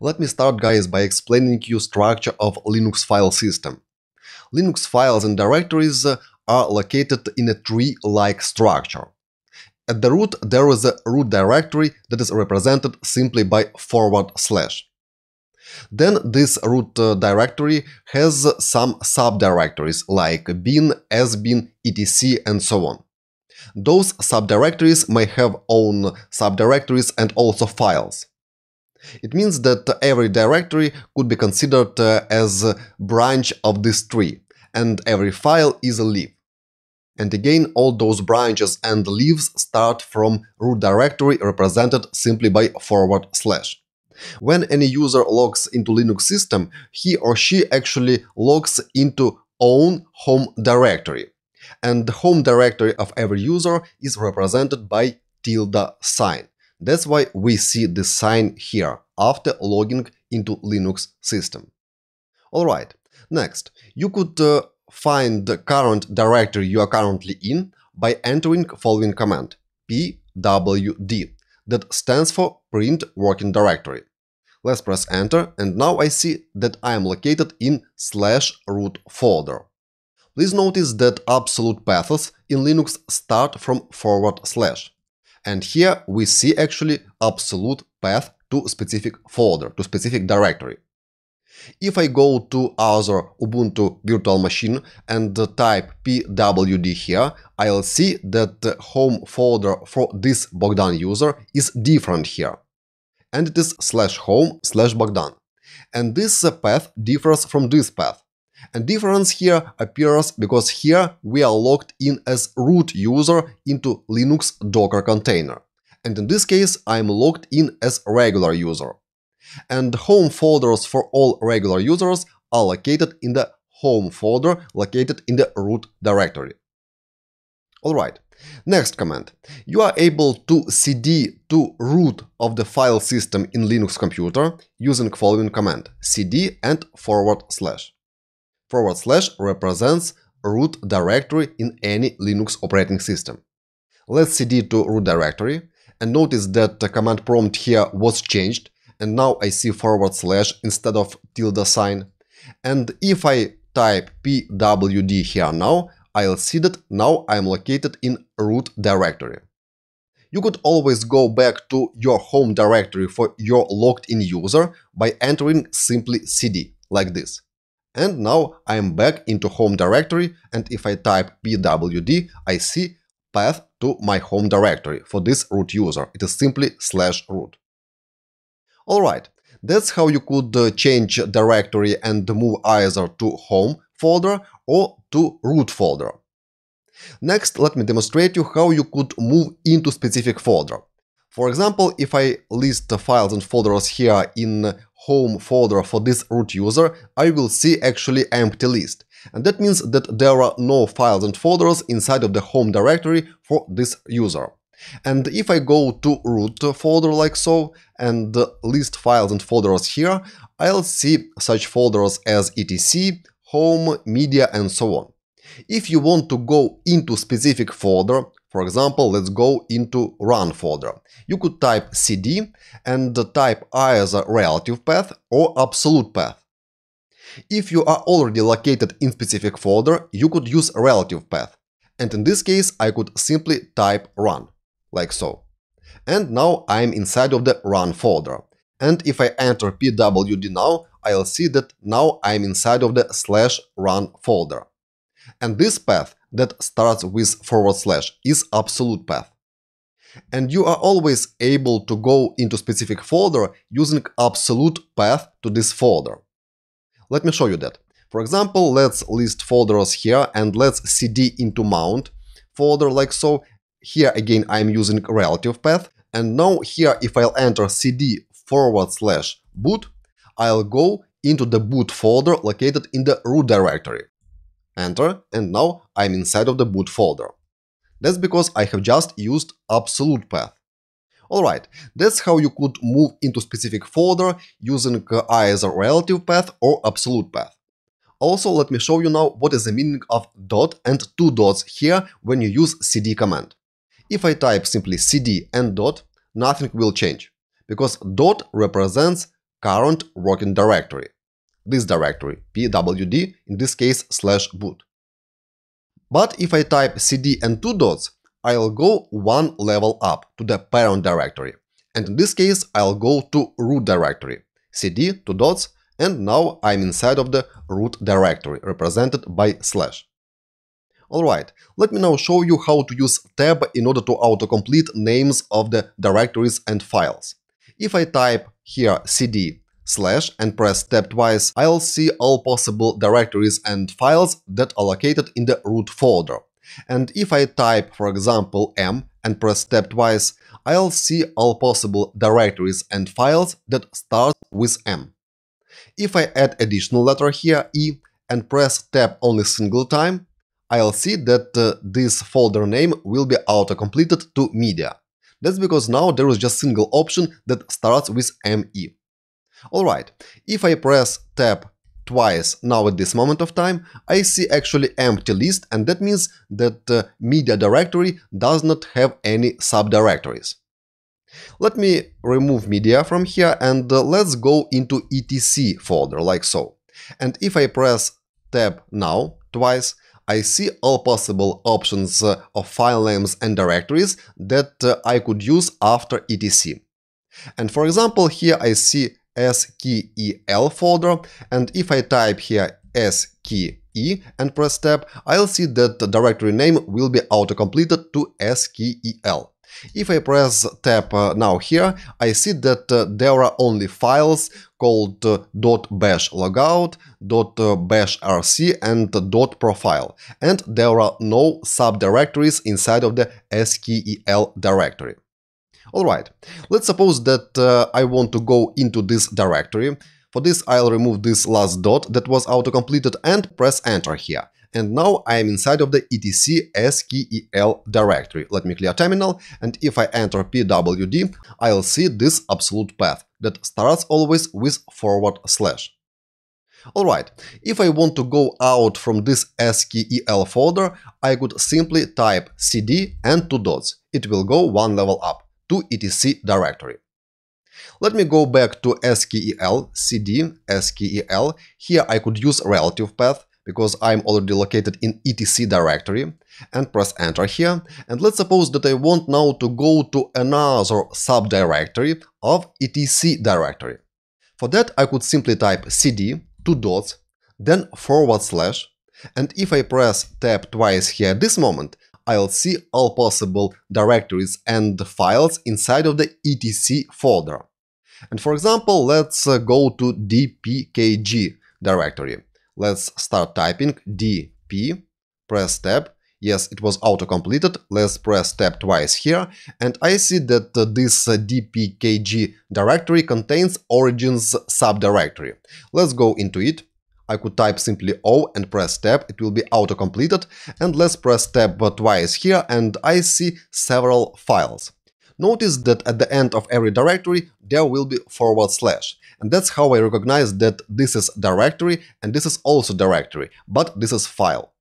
Let me start guys by explaining you structure of Linux file system. Linux files and directories are located in a tree-like structure. At the root there is a root directory that is represented simply by forward slash. Then this root uh, directory has some subdirectories like bin, sbin, etc and so on. Those subdirectories may have own subdirectories and also files. It means that every directory could be considered uh, as a branch of this tree, and every file is a leaf. And again, all those branches and leaves start from root directory represented simply by forward slash. When any user logs into Linux system, he or she actually logs into own home directory. And the home directory of every user is represented by tilde sign. That's why we see the sign here after logging into Linux system. Alright, next, you could uh, find the current directory you are currently in by entering following command pwd that stands for print working directory. Let's press enter and now I see that I am located in slash root folder. Please notice that absolute paths in Linux start from forward slash. And here we see actually absolute path to specific folder, to specific directory. If I go to other Ubuntu virtual machine and type pwd here, I'll see that the home folder for this Bogdan user is different here. And it is slash home slash Bogdan. And this path differs from this path. And difference here appears because here we are logged in as root user into Linux Docker container. And in this case, I'm logged in as regular user. And home folders for all regular users are located in the home folder located in the root directory. Alright, next command. You are able to cd to root of the file system in Linux computer using following command cd and forward slash. Forward slash represents root directory in any Linux operating system. Let's cd to root directory and notice that the command prompt here was changed and now I see forward slash instead of tilde sign. And if I type pwd here now, I'll see that now I'm located in root directory. You could always go back to your home directory for your logged-in user by entering simply cd, like this. And now I'm back into home directory and if I type pwd, I see path to my home directory for this root user. It is simply slash root. Alright, that's how you could uh, change directory and move either to home folder or to root folder. Next, let me demonstrate you how you could move into specific folder. For example, if I list the files and folders here in home folder for this root user, I will see actually empty list. And that means that there are no files and folders inside of the home directory for this user. And if I go to root folder like so and list files and folders here, I'll see such folders as etc, home, media and so on. If you want to go into specific folder, for example, let's go into run folder. You could type cd and type either relative path or absolute path. If you are already located in specific folder, you could use relative path. And in this case, I could simply type run, like so. And now I'm inside of the run folder. And if I enter pwd now, I'll see that now I'm inside of the slash run folder. And this path that starts with forward slash is absolute path. And you are always able to go into specific folder using absolute path to this folder. Let me show you that. For example, let's list folders here and let's cd into mount folder like so. Here again I'm using relative path and now here if I'll enter cd forward slash boot, I'll go into the boot folder located in the root directory. Enter and now I'm inside of the boot folder. That's because I have just used absolute path. Alright, that's how you could move into specific folder using either relative path or absolute path. Also, let me show you now what is the meaning of dot and two dots here when you use cd command. If I type simply cd and dot, nothing will change, because dot represents current working directory. This directory, pwd, in this case slash boot. But if I type cd and two dots, I'll go one level up to the parent directory. And in this case, I'll go to root directory, cd, two dots, and now I'm inside of the root directory, represented by slash. Alright, let me now show you how to use tab in order to autocomplete names of the directories and files. If I type here cd slash and press tab twice, I'll see all possible directories and files that are located in the root folder. And if I type, for example, m and press tab twice, I'll see all possible directories and files that start with m. If I add additional letter here, e, and press tab only single time, I'll see that uh, this folder name will be auto-completed to media. That's because now there is just single option that starts with ME. Alright, if I press tab twice now at this moment of time, I see actually empty list and that means that the media directory does not have any subdirectories. Let me remove media from here and uh, let's go into etc folder like so. And if I press tab now twice, I see all possible options uh, of file names and directories that uh, I could use after etc. And for example, here I see skel folder and if I type here ske and press tab, I'll see that the directory name will be auto-completed to skel. If I press tab uh, now here, I see that uh, there are only files called uh, .bash logout, .bash rc and .profile, and there are no subdirectories inside of the skel directory. Alright, let's suppose that uh, I want to go into this directory. For this I'll remove this last dot that was auto-completed and press enter here. And now I am inside of the etc skel directory. Let me clear terminal and if I enter pwd, I'll see this absolute path that starts always with forward slash. Alright, if I want to go out from this skel folder, I could simply type cd and two dots. It will go one level up to etc directory. Let me go back to skel, cd, skel. Here I could use relative path because I'm already located in etc directory and press enter here. And let's suppose that I want now to go to another subdirectory of etc directory. For that I could simply type cd, two dots, then forward slash, and if I press tab twice here at this moment, I'll see all possible directories and files inside of the etc folder. And for example, let's uh, go to dpkg directory. Let's start typing dp, press tab. Yes, it was auto-completed. Let's press tab twice here. And I see that uh, this uh, dpkg directory contains origins subdirectory. Let's go into it. I could type simply O and press tab, it will be auto-completed, and let's press tab but twice here and I see several files. Notice that at the end of every directory there will be forward slash, and that's how I recognize that this is directory and this is also directory, but this is file.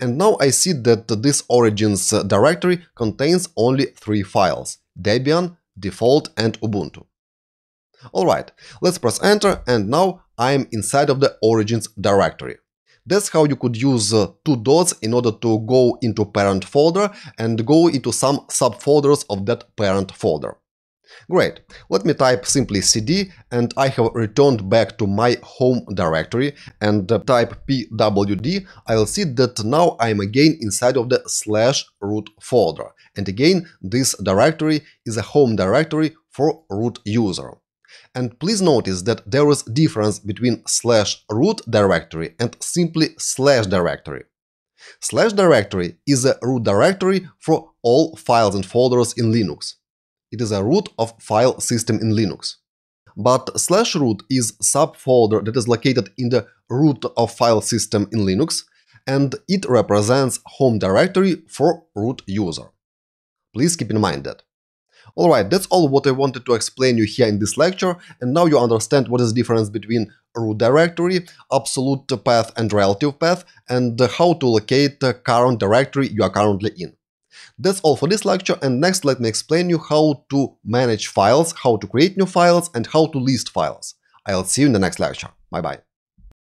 And now I see that this origins directory contains only three files – Debian, default and Ubuntu. Alright, let's press enter and now I'm inside of the origins directory. That's how you could use uh, two dots in order to go into parent folder and go into some subfolders of that parent folder. Great, let me type simply cd and I have returned back to my home directory and uh, type pwd, I'll see that now I'm again inside of the slash root folder. And again, this directory is a home directory for root user. And please notice that there is difference between slash root directory and simply slash directory. Slash directory is a root directory for all files and folders in Linux. It is a root of file system in Linux. But slash root is subfolder that is located in the root of file system in Linux, and it represents home directory for root user. Please keep in mind that. Alright, that's all what I wanted to explain you here in this lecture, and now you understand what is the difference between root directory, absolute path and relative path, and how to locate the current directory you are currently in. That's all for this lecture, and next let me explain you how to manage files, how to create new files, and how to list files. I'll see you in the next lecture. Bye bye.